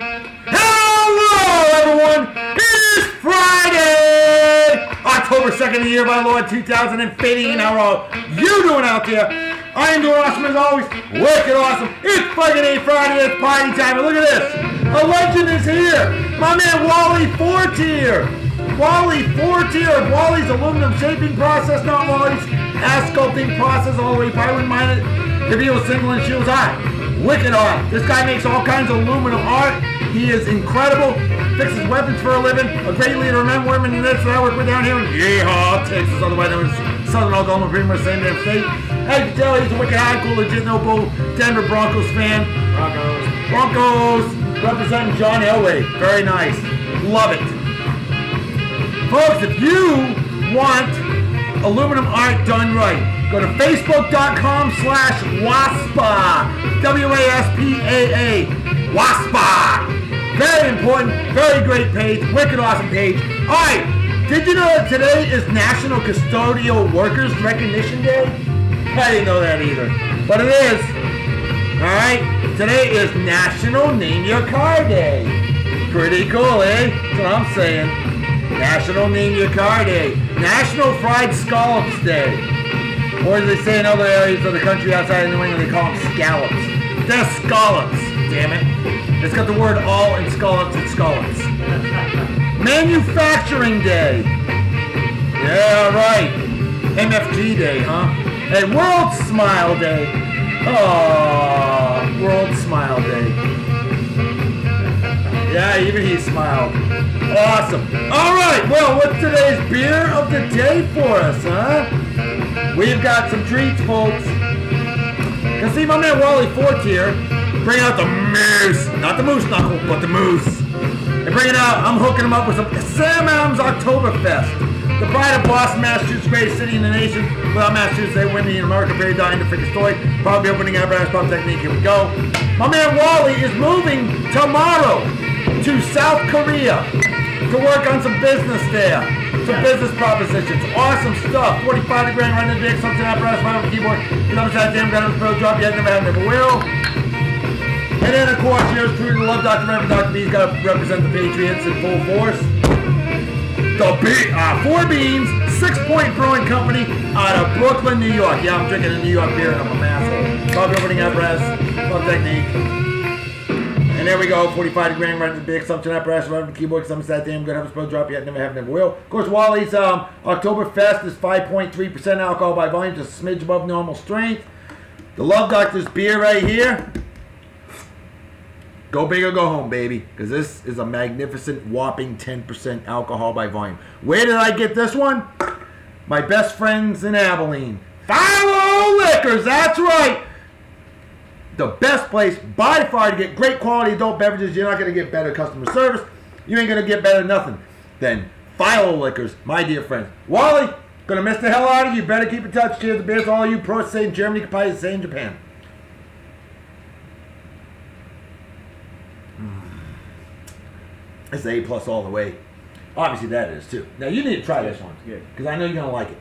Hello, everyone. It is Friday, October 2nd of the year, my Lord, 2015. How are you doing out there? I am doing awesome as always. Wicked awesome. It's fucking A Friday. It's party time. And look at this. A legend is here. My man Wally Fortier. Wally Fortier. Wally's aluminum shaping process, not Wally's ass sculpting process. All the way. Probably wouldn't mind it if he was single and she was hot. Wicked art. This guy makes all kinds of aluminum art. He is incredible. Fixes weapons for a living. A great leader of men, women, and this that I work with down here in Yeehaw, Texas, otherwise known as Southern Oklahoma, pretty much the same damn state. As you can tell, he's a wicked high, cool, legit, no bull, Denver Broncos fan. Broncos. Broncos representing John Elway. Very nice. Love it. Folks, if you want aluminum art done right, go to facebook.com slash WASPA. W-A-S-P-A-A. WASPA. Very important, very great page, wicked awesome page. All right, did you know that today is National Custodial Workers Recognition Day? I didn't know that either, but it is. All right, today is National Name Your Car Day. Pretty cool, eh? That's what I'm saying. National Name Your Car Day. National Fried Scallops Day. Or as they say in other areas of the country outside of New England, they call them scallops. They're scallops, damn it. It's got the word all in scallops and scallops. Manufacturing Day. Yeah, right. MFG Day, huh? And World Smile Day. Oh, World Smile Day. Yeah, even he smiled. Awesome. All right, well, what's today's beer of the day for us, huh? We've got some treats, folks. Can see my man Wally Fortier bring out the moose. Not the moose knuckle, but the moose. And bring it out, I'm hooking them up with some Sam Adams Oktoberfest. The pride of Boston, Massachusetts, greatest city in the nation. Without Massachusetts, they win the American Very dying to freaking story. Probably opening our brass pump technique. Here we go. My man Wally is moving tomorrow to South Korea to work on some business there. Some business propositions. Awesome stuff. 45 degree right in the dick, something apparatus, the keyboard. You know saying? Damn, got a pro drop yet, never had, never will. And then, of course, yours truly, love Dr. Reverend Dr. B's got to represent the Patriots in full force. The Be- uh, Four Beans, Sixpoint Brewing Company out of Brooklyn, New York. Yeah, I'm drinking a New York beer and I'm a asshole. Love opening apparatus, love technique. And there we go, 45 degree right in the big assumption apparatus, right on the keyboard, some that damn good, have a spell drop yet, never have, never will. Of course, Wally's um, Oktoberfest is 5.3% alcohol by volume, just a smidge above normal strength. The Love Doctor's beer right here. Go big or go home, baby. Because this is a magnificent, whopping 10% alcohol by volume. Where did I get this one? My best friends in Abilene. Filo Liquors, that's right. The best place by far to get great quality adult beverages. You're not going to get better customer service. You ain't going to get better nothing than Filo Liquors, my dear friends. Wally, gonna miss the hell out of you. Better keep in touch. Cheers to beers all you pro in Germany, Kapaya, say in Japan. It's A plus all the way. Obviously that is too. Now you need to try this one because I know you're gonna like it.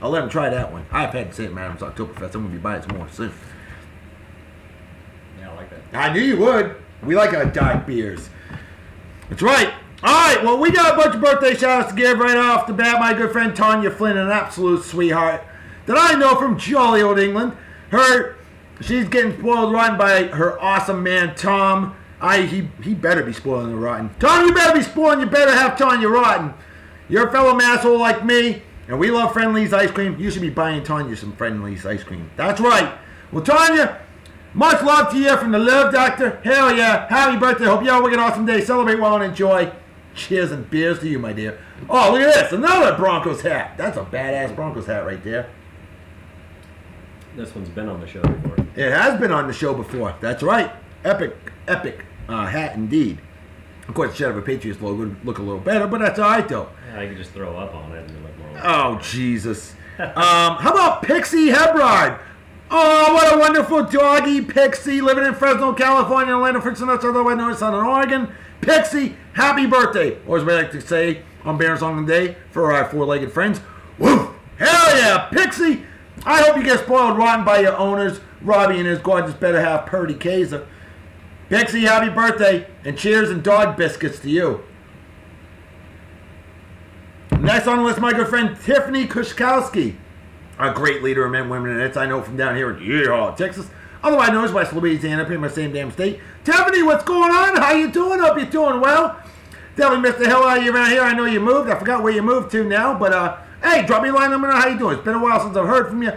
I'll let him try that one. I've had Sam Adams Oktoberfest. I'm gonna be buying some more soon. Yeah, I like that. I knew you would. We like our dark beers. That's right. All right. Well, we got a bunch of birthday shout outs to give right off the bat. My good friend Tonia Flynn, an absolute sweetheart that I know from jolly old England. Her, she's getting spoiled rotten by her awesome man Tom. I he he better be spoiling the rotten. Tom, you better be spoiling. You better have Tonia rotten. You're a fellow masshole like me, and we love Friendly's ice cream. You should be buying Tonia some Friendly's ice cream. That's right. Well, Tonia, much love to you from the Love Doctor. Hell yeah. Happy birthday. Hope you all have a wicked awesome day. Celebrate well and enjoy. Cheers and beers to you, my dear. Oh, look at this. Another Broncos hat. That's a badass Broncos hat right there. This one's been on the show before. It has been on the show before. That's right. Epic, epic uh, hat indeed. Of course, Shadow of a Patriots logo would look a little better, but that's all right, though. Yeah, I could just throw up on it and look more. Oh, Jesus. um, how about Pixi Hebrard? Oh, what a wonderful doggy, Pixi, living in Fresno, California, Atlanta, Frisco, that's otherwise known as Southern Oregon. Pixi, happy birthday. Or as we like to say on Bears on the Day for our four-legged friends, woo! Hell yeah, Pixi! I hope you get spoiled rotten by your owners, Robbie and his gorgeous better half, Purdy Kaiser. Pixi, happy birthday, and cheers and dog biscuits to you. Next on the list, my good friend Tiffany Kushkowski, a great leader of men, women, and it's I know from down here in Yeehaw, Texas. Otherwise known as West Louisiana, pretty much same damn state. Tiffany, what's going on? How you doing? Hope you're doing well. Definitely missed the hell out of you around here. I know you moved. I forgot where you moved to now, but uh, hey, drop me a line. Let me know how you doing. It's been a while since I've heard from you.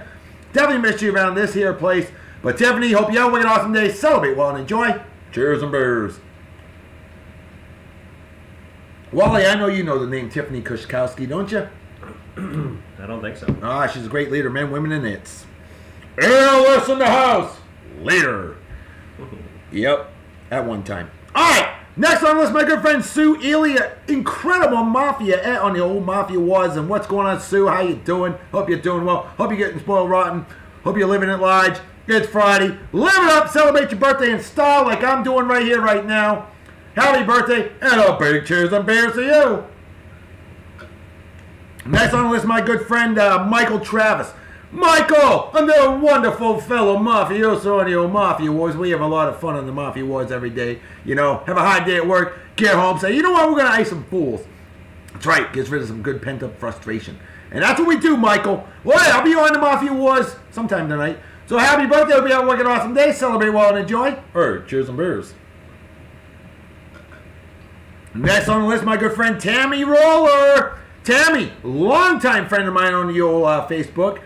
Definitely missed you around this here place. But Tiffany, hope you have an awesome day. Celebrate well and enjoy. Cheers and beers. Wally, I know you know the name Tiffany Kushkowski, don't you? I don't think so. Ah, she's a great leader, men, women, and it's. Alice in the house! Leader. Yep, at one time. Alright, next on the list, my good friend Sue Elia, incredible mafia on the old mafia wars. And what's going on, Sue? How you doing? Hope you're doing well. Hope you're getting spoiled rotten. Hope you're living it large. It's Friday. Live it up, celebrate your birthday in style like I'm doing right here, right now. Happy birthday, and a big cheers and beers to you. Next on the list, my good friend uh, Michael Travis. Michael, another wonderful fellow mafioso on old Mafia Wars. We have a lot of fun on the Mafia Wars every day. You know, have a hard day at work, get home, say, you know what, we're going to ice some fools. That's right, gets rid of some good pent up frustration. And that's what we do, Michael. Well, hey, I'll be on the Mafia Wars sometime tonight. So happy birthday. Hope you have a wicked awesome day. Celebrate well and enjoy. Or cheers and beers. Next on the list, my good friend Tammi Roller. Tammi, longtime friend of mine on the old uh, Facebook.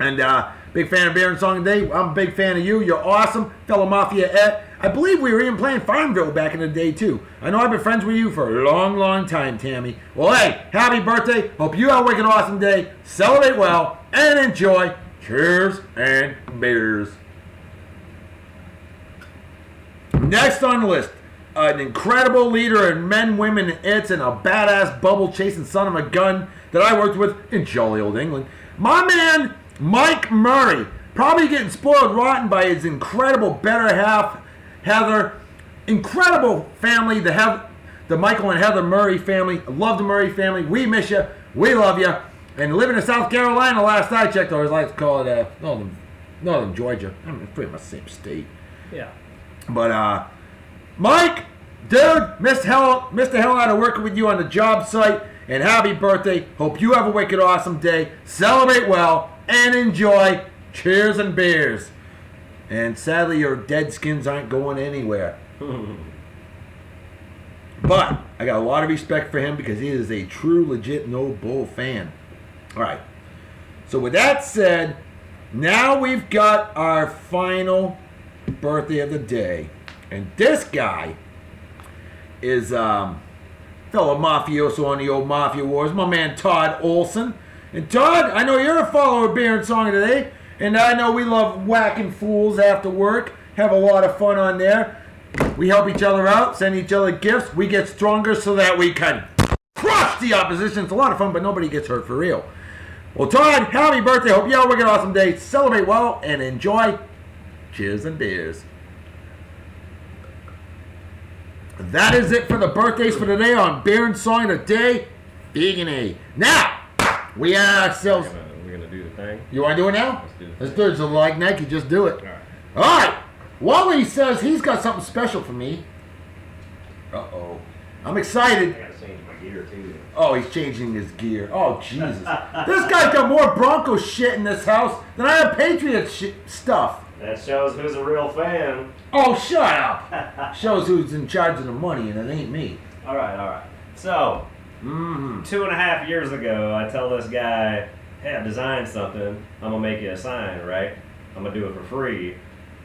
And uh, big fan of Beer and Song today. I'm a big fan of you. You're awesome. Fellow Mafia et. I believe we were even playing Farmville back in the day, too. I know I've been friends with you for a long, long time, Tammi. Well, hey, happy birthday. Hope you have a wicked awesome day. Celebrate well and enjoy. Cheers and beers. Next on the list, an incredible leader in men, women, and it's and a badass bubble chasing son of a gun that I worked with in jolly old England. My man, Mike Murray, probably getting spoiled rotten by his incredible better half, Heather. Incredible family, the the Michael and Heather Murray family. Love the Murray family. We miss you. We love you. And living in South Carolina, last I checked, I always like to call it uh, Northern, Northern Georgia. I mean, it's pretty much the same state. Yeah. But uh, Mike, dude, missed hell, missed the hell out of working with you on the job site. And happy birthday! Hope you have a wicked awesome day. Celebrate well and enjoy. Cheers and beers. And sadly, your dead skins aren't going anywhere. But I got a lot of respect for him because he is a true, legit no bull fan. All right. So with that said, now we've got our final birthday of the day, and this guy is um, fellow mafioso on the old Mafia Wars, my man Todd Olson. And Todd, I know you're a follower of Beer and Song today, and I know we love whacking fools after work. Have a lot of fun on there. We help each other out, send each other gifts. We get stronger so that we can crush the opposition. It's a lot of fun, but nobody gets hurt for real. Well, Todd, happy birthday. Hope you all have an awesome day. Celebrate well and enjoy. Cheers and beers. That is it for the birthdays for today on Beer and Song today. Vegan A. Now, we ourselves. We're gonna, we're gonna do the thing. You want to do it now? Let's do it. Let's do it. So, like Nike, just do it. All right. All right. Wally says he's got something special for me. Uh oh. I'm excited. I gotta change my gear too. Oh, he's changing his gear. Oh, Jesus. this guy's got more Bronco shit in this house than I have Patriot shit stuff. That shows who's a real fan. Oh, shut up. Shows who's in charge of the money, and it ain't me. All right, all right. So, Mm-hmm. two and a half years ago, I tell this guy, "Hey, I designed something. I'm gonna make you a sign, right? I'm gonna do it for free."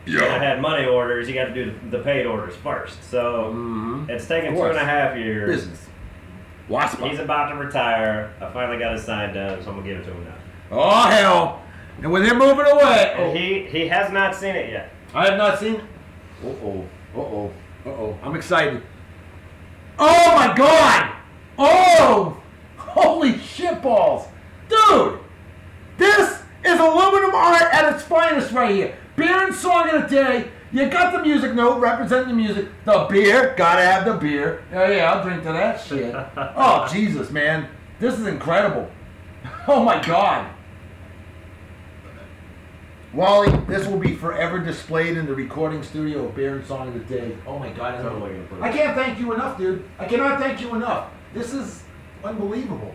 And I had money orders. You got to do the, the paid orders first. So Mhm. it's taken Of two and course. a half years. Business. Wasp. He's about to retire. I finally got his sign done, so I'm gonna give it to him now. Oh, hell. And with him moving away. Oh, he he has not seen it yet. I have not seen. Uh oh. Uh oh. Uh oh. I'm excited. Oh my god! Oh! Holy shit balls! Dude! This is aluminum art at its finest right here. And song of the day. You got the music note representing the music. The beer, gotta have the beer. Oh yeah, I'll drink to that shit. Oh Jesus, man. This is incredible. Oh my god. Wally, this will be forever displayed in the recording studio of Beer and Song of the Day. Oh my God! Gonna I can't thank you enough, dude. I cannot thank you enough. This is unbelievable.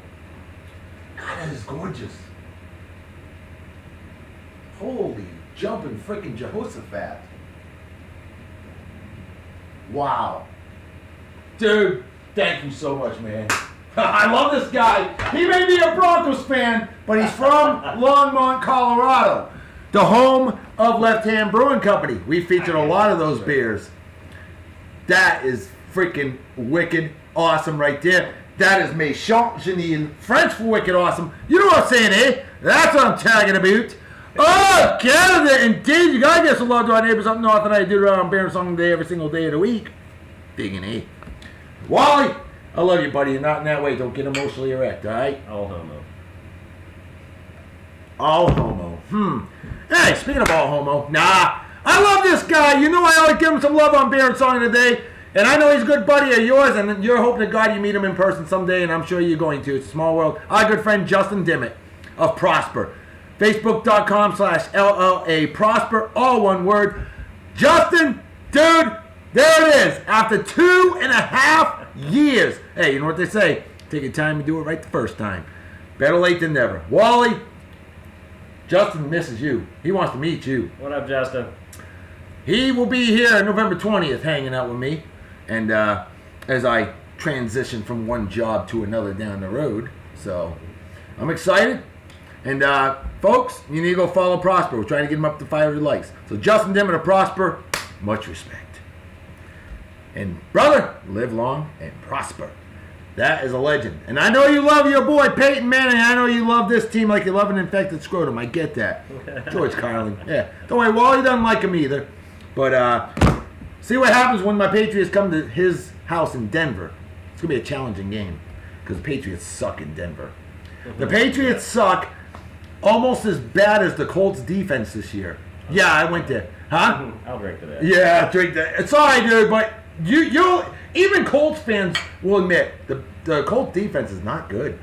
God, that is gorgeous. Holy jumping freaking Jehoshaphat. Wow. Dude, thank you so much, man. I love this guy. He may be a Broncos fan, but he's from Longmont, Colorado, the home of Left Hand Brewing Company. We featured a lot of those beers. That is freaking wicked awesome right there. That is Méchant Janine. French for wicked awesome. You know what I'm saying, eh? That's what I'm talking about. Oh, Canada, indeed. You gotta get some love to our neighbors up north, and I do it around Bear Song Day every single day of the week. Digging, eh? Wally, I love you, buddy. You're not in that way. Don't get emotionally erect, all right? All homo. All homo. Hmm. Hey, speaking of all homo, nah. I love this guy. You know I always give him some love on Beer and Song of the Day. And I know he's a good buddy of yours, and you're hoping to God you meet him in person someday, and I'm sure you're going to. It's a small world. Our good friend Justin Dimmitt of Prosper. Facebook.com slash LLA Prosper, all one word. Justin, dude, there it is. After two and a half years. Hey, you know what they say? Take your time and do it right the first time. Better late than never. Wally, Justin misses you. He wants to meet you. What up, Justin? He will be here November 20th hanging out with me. And uh, as I transition from one job to another down the road. So I'm excited. And uh, folks, you need to go follow Prosper. We're trying to get him up to 500 likes. So Justin Dimmer to Prosper, much respect. And brother, live long and prosper. That is a legend. And I know you love your boy Peyton Manning. I know you love this team like you love an infected scrotum. I get that. George Carlin. Yeah. Don't worry, Wally doesn't like him either. But uh, see what happens when my Patriots come to his house in Denver. It's going to be a challenging game because the Patriots suck in Denver. The Patriots suck almost as bad as the Colts defense this year. Yeah, I went there. Huh? I'll drink to that. Yeah, drink that. It's all right, dude, but you you even Colts fans will admit the the Colts defense is not good.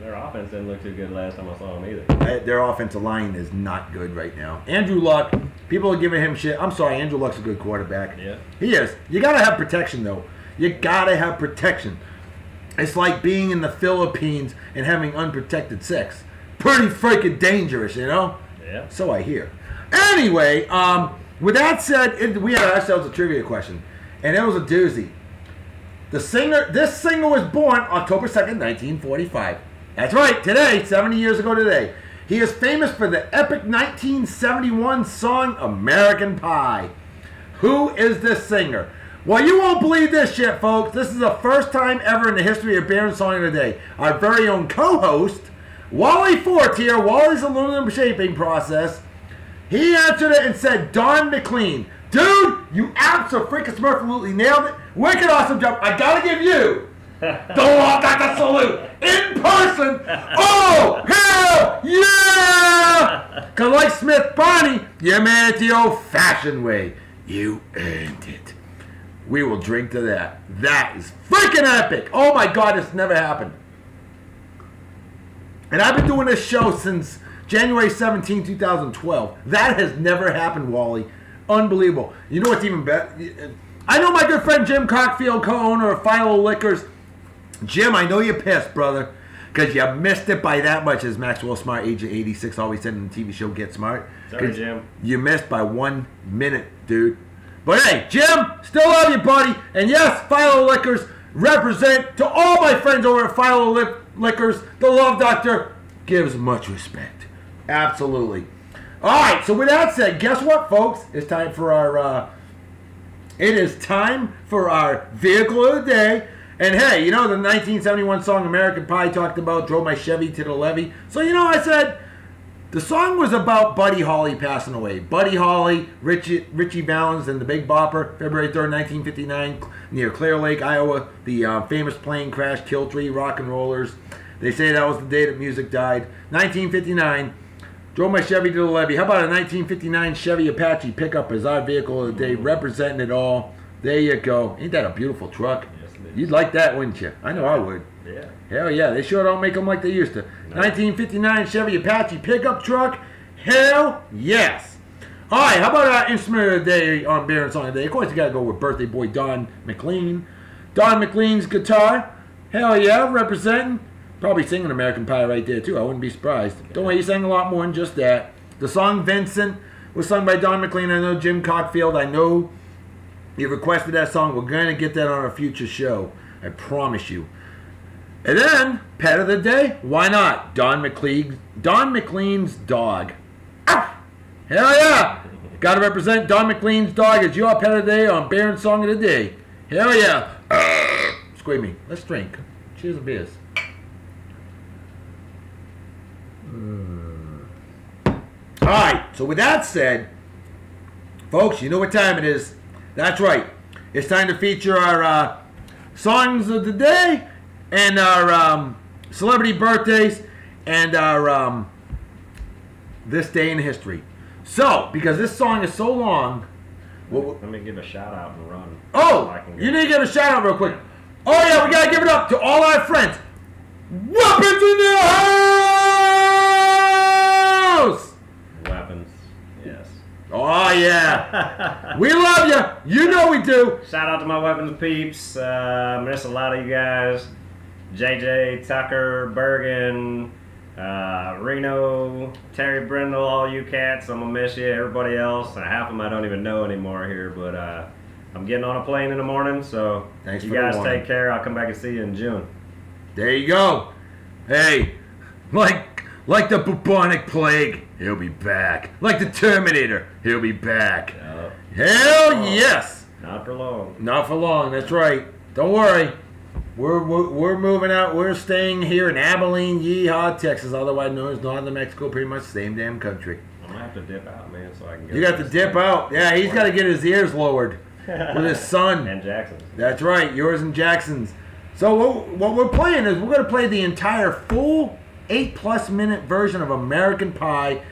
Their offense didn't look too good last time I saw them either. Uh, Their offensive line is not good right now. Andrew Luck, people are giving him shit. I'm sorry, Andrew Luck's a good quarterback. Yeah. He is. You gotta have protection though. You gotta have protection. It's like being in the Philippines and having unprotected sex. Pretty freaking dangerous, you know? Yeah. So I hear. Anyway, um, with that said, it, we had ourselves a trivia question, and it was a doozy. The singer, this singer was born October 2nd, 1945. That's right, today, 70 years ago today. He is famous for the epic 1971 song American Pie. Who is this singer? Well, you won't believe this shit, folks. This is the first time ever in the history of Beer and Song of the Day. Our very own co-host, Wally Fortier, Wally's aluminum shaping process, he answered it and said, Don McLean. Dude, you absolutely freaking smurf! Fully nailed it. Wicked awesome job. I gotta give you the law Dr. salute in person. Oh, hell yeah! Cause like Smith Barney, you made it the old-fashioned way. You earned it. We will drink to that. That is freaking epic. Oh my god, it's never happened. And I've been doing this show since January 17, 2012. That has never happened, Wally. Unbelievable. You know what's even better? I know my good friend Jim Cockfield, co-owner of Filo Liquors. Jim, I know you're pissed, brother, because you missed it by that much, as Maxwell Smart, age of 86, always said in the TV show Get Smart. Sorry, Jim. You missed by one minute, dude. But hey, Jim, still love you, buddy. And yes, Filo Liquors represent to all my friends over at Filo Li- Liquors. The Love Doctor gives much respect. Absolutely. All right. So with that said, guess what, folks? It's time for our. Uh, it is time for our vehicle of the day. And hey, you know the 1971 song American Pie talked about drove my Chevy to the levee. So you know I said the song was about Buddy Holly passing away. Buddy Holly, Ritchie, Ritchie Valens, and the Big Bopper, February 3rd, 1959, near Clear Lake, Iowa. The uh, famous plane crash killed three rock and rollers. They say that was the day that music died. 1959. Drove my Chevy to the levee. How about a 1959 Chevy Apache pickup as our vehicle of the day, representing it all? There you go. Ain't that a beautiful truck? Yes. You'd like that, wouldn't you? I know I would. Yeah. Hell yeah, they sure don't make them like they used to. 1959 Chevy Apache pickup truck. Hell yes. All right, how about our instrument of the day on and Song of the Day? Of course, you got to go with birthday boy Don McLean. Don McLean's guitar, hell yeah, representing. Probably singing American Pie right there too. I wouldn't be surprised. Don't worry, he sang a lot more than just that. The song Vincent was sung by Don McLean. I know Jim Cockfield. I know you requested that song. We're gonna get that on a future show. I promise you. And then pet of the day. Why not? Don McLean. Don McLean's dog. Ah! Hell yeah! Got to represent Don McLean's dog as your pet of the day on Beer and Song of the Day. Hell yeah! Squeak. Let's drink. Cheers and beers. All right. So with that said, folks, you know what time it is. That's right. It's time to feature our uh, songs of the day and our um, celebrity birthdays and our um, this day in history. So, because this song is so long, well, Let me give a shout out and run. oh, So you need to give a shout out real quick. Oh yeah, we gotta give it up to all our friends. Weapons in the house. Weapons. Yes. Oh yeah, we love you. You know we do. Shout out to my weapons peeps. Uh, miss a lot of you guys. JJ, Tucker, Bergen, uh, Reno, Terry Brindle, all you cats. I'm gonna miss you. Everybody else, and half of them I don't even know anymore here. But uh, I'm getting on a plane in the morning, so Thanks you guys take care. I'll come back and see you in June. There you go. Hey, like like the bubonic plague, he'll be back. Like the Terminator, he'll be back. Uh, Hell yes. not for long. Not for long. That's right. Don't worry. We're, we're, we're moving out. We're staying here in Abilene, Yeehaw, Texas, otherwise known as Northern Mexico, pretty much the same damn country. I'm gonna have to dip out, man, so I can. Get You got to dip out. Yeah, he's got to get his ears lowered with his son. And Jackson. That's right, yours and Jackson's. So what, what we're playing is we're going to play the entire full eight plus minute version of American Pie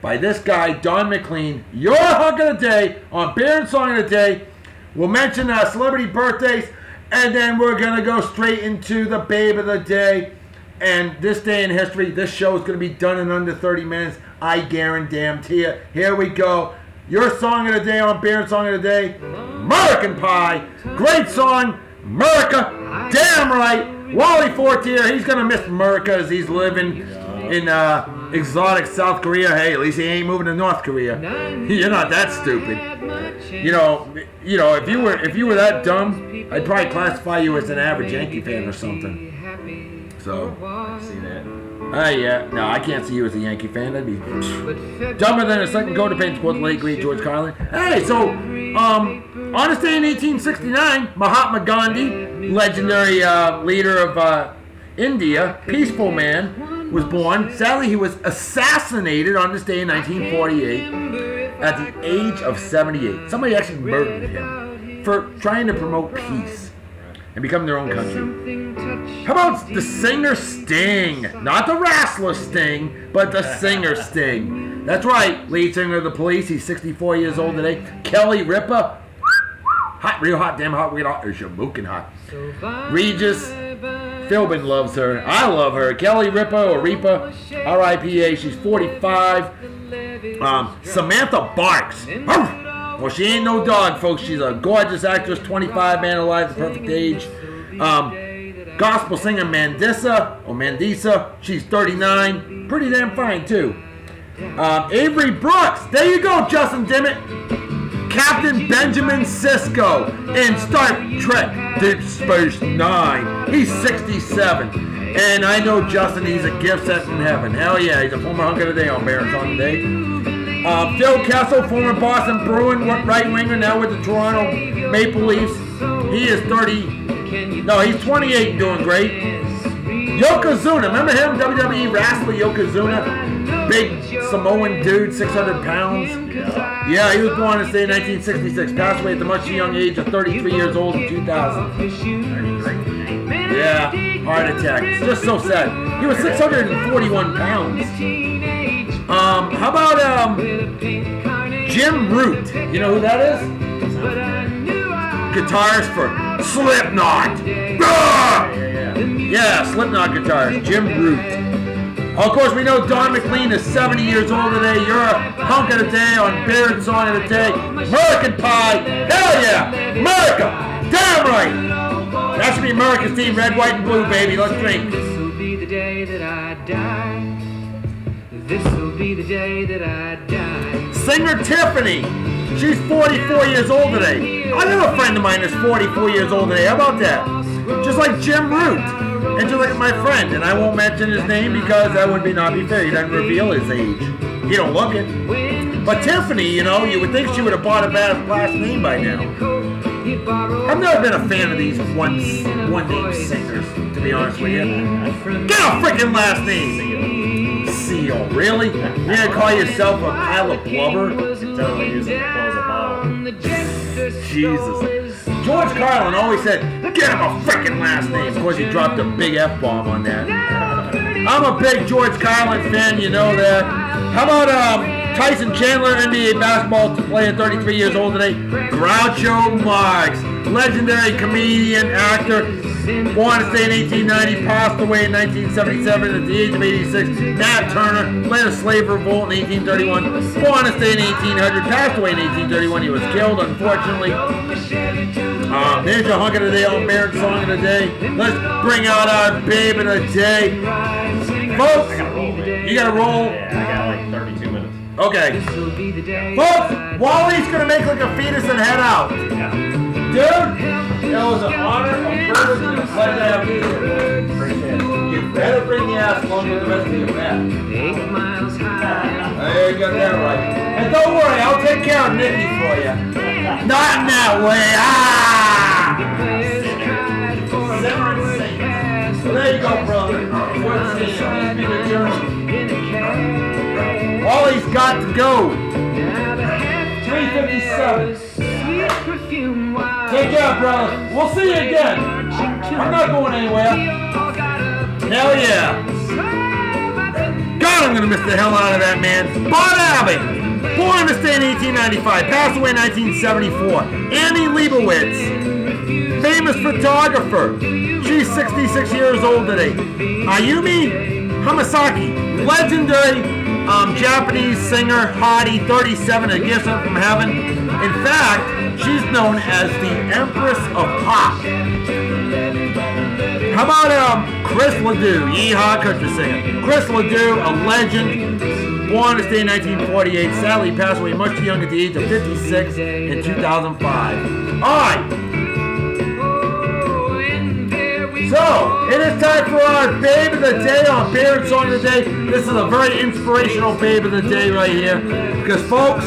by this guy Don McLean. Your hunk of the day on Beer and Song of the Day. We'll mention uh, celebrity birthdays, and then we're going to go straight into the Babe of the Day. And this day in history, this show is going to be done in under 30 minutes. I guarantee you. Here we go. Your song of the day on Beer Song of the Day, American Pie. Great song, America. Damn right. Wally Fortier, he's going to miss America as he's living in uh, exotic South Korea. Hey, at least he ain't moving to North Korea. You're not that stupid. You know, you know, if you were if you were that dumb, I'd probably classify you as an average Yankee fan or something. So, I See that? uh, yeah, no, I can't see you as a Yankee fan. That'd be dumber than a second coat of paint. The late great George Carlin. Hey, so um, on this day in 1869, Mahatma Gandhi, legendary uh, leader of uh, India, peaceful man, was born. Sadly, he was assassinated on this day in 1948 at the age of 78. Somebody actually murdered him for trying to promote peace and become their own country. How about the singer Sting? Not the wrestler Sting, but the singer Sting. That's right, lead singer of the police. He's 64 years old today. Kelly Ripa. Hot, real hot, damn hot, real hot, or smoking hot. Regis Philbin loves her. I love her. Kelly Ripa or Ripa, R-I-P-A. She's 45. Um, Samantha Barks. Well, she ain't no dog, folks. She's a gorgeous actress, 25, man alive, the perfect age. Um, gospel singer Mandisa or Mandisa. She's 39. Pretty damn fine, too. Um, Avery Brooks. There you go, Justin Dimmitt. Captain Benjamin Sisko in Star Trek Deep Space Nine. He's 67. And I know Justin, he's a gift sent from heaven. Hell yeah, he's a former hunk of the day on Marathon Day. Uh, Phil Kessel, former Boston Bruin right winger, now with the Toronto Maple Leafs. He is 30. No, he's 28 and doing great. Yokozuna, remember him? WWE wrestler Yokozuna? Big Samoan dude, 600 pounds. Yeah, he was born in 1966. Passed away at the much young age of 33 years old in 2000. Yeah, heart attack. It's just so sad. He was 641 pounds. Um, how about um, Jim Root? You know who that is? Guitarist for Slipknot. Ah! Yeah, yeah. Yeah, Slipknot guitarist, Jim Root. Of course, we know Don McLean is 70 years old today. You're a hunk of the day on Beard Song of the Day. American Pie. Hell yeah. America. Damn right. That should be America's team. Red, white, and blue, baby. Let's drink. This will be the day that I die. This will be the day that I die. Singer Tiffany. She's 44 years old today. I have a friend of mine that's 44 years old today. How about that? Just like Jim Root. And just like my friend. And I won't mention his name because that would be not be fair. He doesn't reveal his age. He don't look it. But Tiffany, you know, you would think she would have bought a bad last name by now. I've never been a fan of these one one name singers, to be honest with you. Get a freaking last name. Seal, really? You're gonna call yourself a pile of blubber? Totally using it to close a bottle. Jesus. George Carlin always said, get him a freaking last name. Of course, he dropped a big F bomb on that. I'm a big George Carlin fan, you know that. How about um, Tyson Chandler, NBA basketball player, 33 years old today? Groucho Marx, legendary comedian, actor, born in 1890, passed away in 1977 at the age of 86. Nat Turner, led a slave revolt in 1831, born in 1800, passed away in 1831. He was killed, unfortunately. Um, there's your hunk of the day on Merit Song of the Day. Let's bring out our babe of the day. Folks, I gotta roll, man. you gotta roll. Yeah, I got like 32 minutes. Okay. This will be the day Folks, Wally's gonna make like a fetus and head out. Dude, it was an honor, a privilege, and a pleasure to have you here. Appreciate it. You better bring the ass along with the rest of your man. eight miles high. There you got that right. And don't worry, I'll take care of Nikki for you. Not in that way. Ah! A cab. Wally's got to go. Now the half 357. Sweet perfume while Take care, brother. We'll see you again. I'm not going anywhere. Hell yeah. God, I'm gonna miss the hell out of that man. Bud Abbott, born in the in 1895, passed away in 1974. Annie Leibovitz, famous photographer. She's 66 years old today. Ayumi Hamasaki, legendary um, Japanese singer, hottie, 37, a gift from heaven. In fact, she's known as the Empress of Pop. How about um, Chris LeDoux, yeehaw country singer. Chris LeDoux, a legend, born this day in 1948, sadly passed away much too young at the age of 56 in 2005. All right, so it is time for our Babe of the Day on Parent Song of the Day. This is a very inspirational Babe of the Day right here, because folks,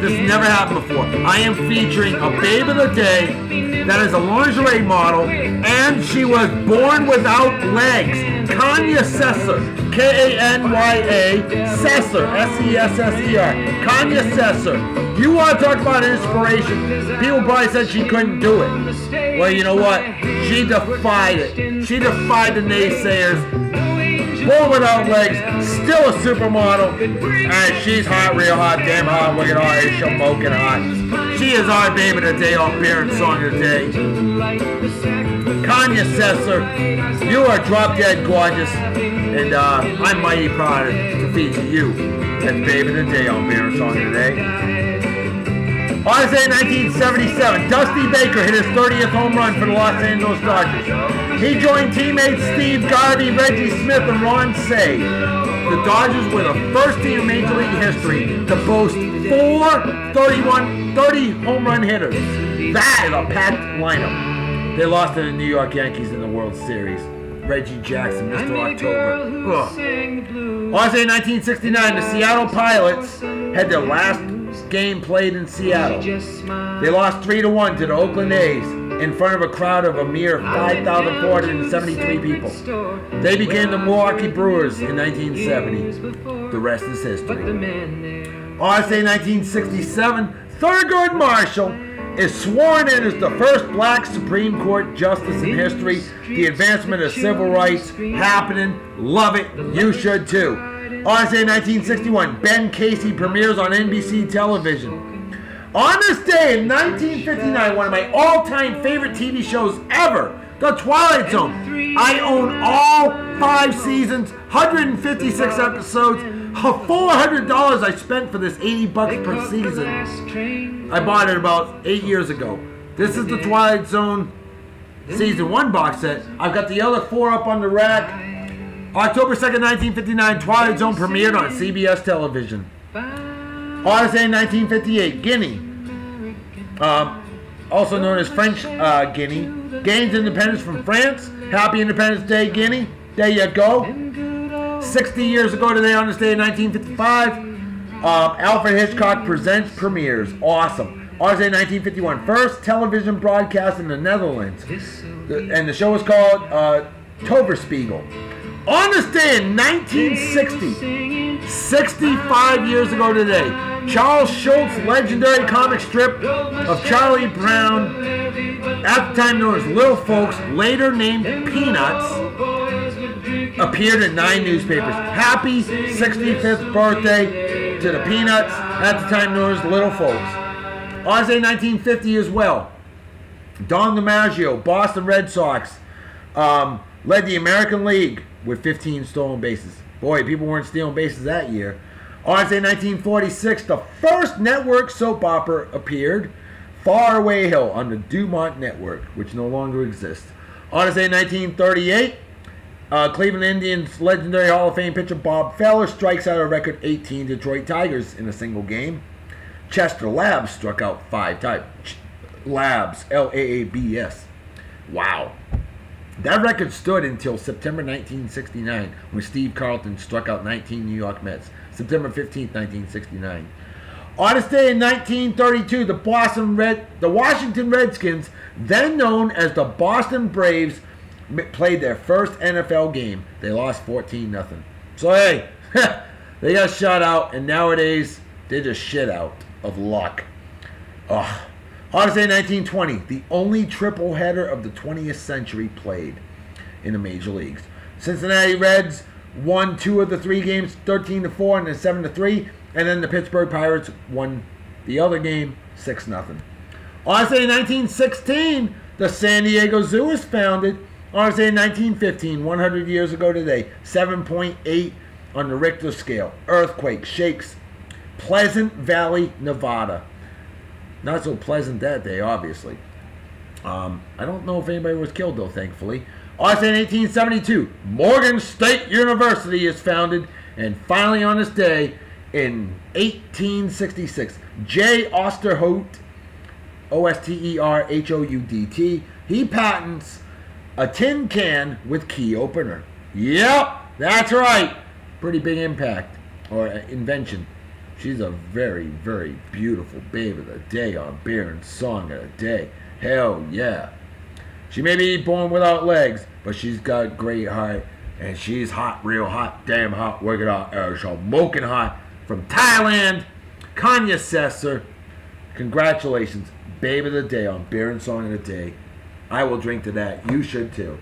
this never happened before. I am featuring a Babe of the Day that is a lingerie model, and she was born without legs. Kanya Sesser, K-A-N-Y-A, Sesser, S-E-S-S-E-R, Kanya Sesser. You want to talk about inspiration? People probably said she couldn't do it. Well, you know what? She defied it. She defied the naysayers. Born without legs, still a supermodel, and she's hot, real hot, damn hot, at her, is smoking hot. She is our baby of the day on Parent Song of the Day. Kanya Sesser, you are drop dead gorgeous, and uh, I'm mighty proud to feature you as baby of the day on Parent Song of the Day. On this 1977, Dusty Baker hit his 30th home run for the Los Angeles Dodgers. He joined teammates Steve Garvey, Reggie Smith, and Ron Cey. The Dodgers were the first team in Major League history to boast four 31, 30 home run hitters. That is a packed lineup. They lost to the New York Yankees in the World Series. Reggie Jackson, Mr. October. This 1969, the Seattle Pilots had their last game played in Seattle. They lost 3 to 1 to the Oakland A's in front of a crowd of a mere 5,473 people. They became the Milwaukee Brewers in 1970. The rest is history. This 1967, Thurgood Marshall is sworn in as the first black Supreme Court justice in history. The advancement of civil rights happening. Love it. You should too. Day, 1961, Ben Casey premieres on NBC television. On this day in 1959, one of my all-time favorite TV shows ever, The Twilight Zone. I own all five seasons, 156 episodes, $400 I spent for this 80 bucks per season. I bought it about eight years ago. This is the Twilight Zone season one box set. I've got the other four up on the rack. October 2nd, 1959, Twilight Zone premiered on CBS television. Odyssey 1958, Guinea. Um, also known as French uh, Guinea. Gains independence from France. Happy Independence Day, Guinea. There you go. 60 years ago today on this day in 1955, um, Alfred Hitchcock Presents premieres. Awesome. Odyssey 1951, first television broadcast in the Netherlands. The- and the show was called uh, Toverspiegel. On this day in 1960, 65 years ago today, Charles Schulz legendary comic strip of Charlie Brown, at the time known as Little Folks, later named Peanuts, appeared in nine newspapers. Happy 65th birthday to the Peanuts, at the time known as Little Folks. Odyssey 1950 as well. Dom DiMaggio, Boston Red Sox, um, led the American League with 15 stolen bases. Boy, people weren't stealing bases that year. Odyssey 1946, the first network soap opera appeared, Faraway Hill, on the Dumont Network, which no longer exists. Odyssey 1938, uh, Cleveland Indians legendary Hall of Fame pitcher Bob Feller strikes out a record 18 Detroit Tigers in a single game. Chester Laabs struck out five times. Laabs, L A A B S. Wow. That record stood until September 1969 when Steve Carlton struck out 19 New York Mets. September 15, 1969. On this day in 1932, the Boston Red, the Washington Redskins, then known as the Boston Braves, played their first NFL game. They lost 14 nothing. So hey, they got shut out, and nowadays they're just shit out of luck. Ugh. Odyssey 1920, the only triple header of the 20th century played in the major leagues. Cincinnati Reds won two of the three games, 13 to 4 and then 7 to 3, and then the Pittsburgh Pirates won the other game 6 nothing. Odyssey 1916, the San Diego Zoo was founded. Odyssey 1915, 100 years ago today, 7.8 on the Richter scale. Earthquake shakes Pleasant Valley, Nevada. Not so pleasant that day, obviously. Um, I don't know if anybody was killed, though, thankfully. Also in 1872, Morgan State University is founded, and finally on this day, in 1866, J. Osterhoudt, O S T E R H O U D T, he patents a tin can with key opener. Yep, that's right. Pretty big impact or invention. She's a very, very beautiful babe of the day on Beer and Song of the Day. Hell yeah. She may be born without legs, but she's got great height. And she's hot, real hot, damn hot, work it out, uh, smoking hot. From Thailand, Kanya Sesser. Congratulations, babe of the day on Beer and Song of the Day. I will drink to that. You should too.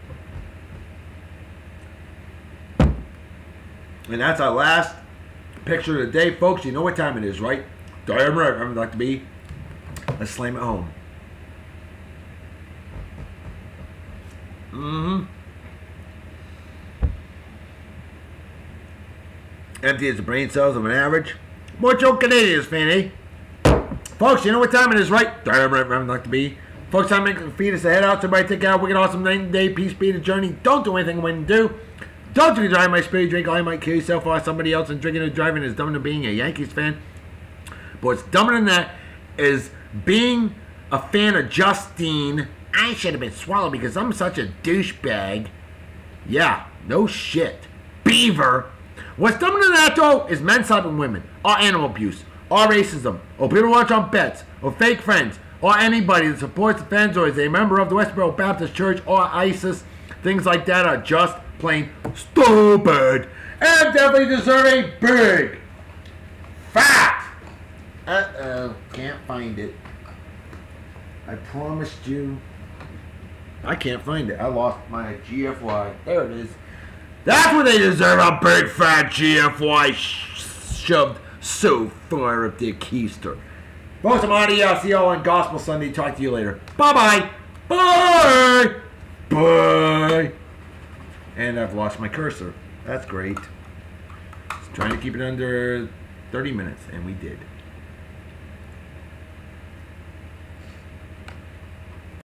And that's our last picture of the day, folks. You know what time it is, right? Right, I'm Dr. B. Let's slam it home. Mm-hmm. Empty as the brain cells of an average. Mucho Canadians, fan, eh? Folks, you know what time it is, right? Right, I'm Dr. B. Folks, I'm making feed us Head out. Somebody take out. Wicked awesome 90 day peace be the journey. Don't do anything when you do. Don't drink drive my spirit drink. I might kill yourself or somebody else and drinking and driving is dumber than being a Yankees fan. But what's dumber than that is being a fan of Justine. I should have been swallowed because I'm such a douchebag. Yeah, no shit. Beaver. What's dumber than that though is men stopping women, or animal abuse, or racism, or people watch on bets, or fake friends, or anybody that supports the fans or is a member of the Westboro Baptist Church or ISIS. Things like that are just plain stupid and definitely deserve a big fat. Uh oh, can't find it. I promised you. I can't find it. I lost my GFY. There it is. That's what they deserve a big fat GFY sh- shoved so far up their keister. Folks, I'm of. I'll see y'all on Gospel Sunday. Talk to you later. Bye-bye. Bye. Bye. And I've lost my cursor. That's great. Just trying to keep it under 30 minutes, and we did.